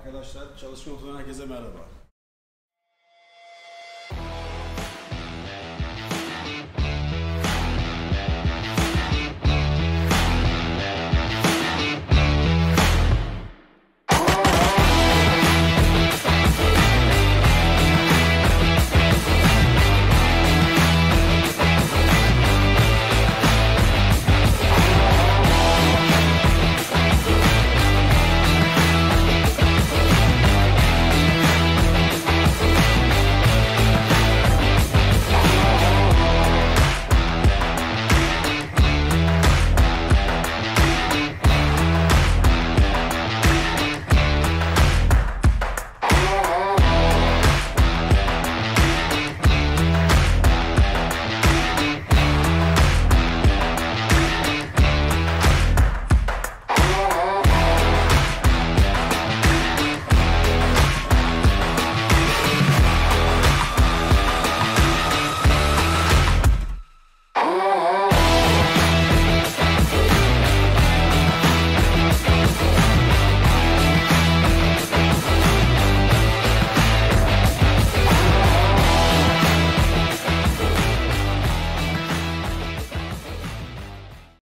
Arkadaşlar çalışma oturan herkese merhaba.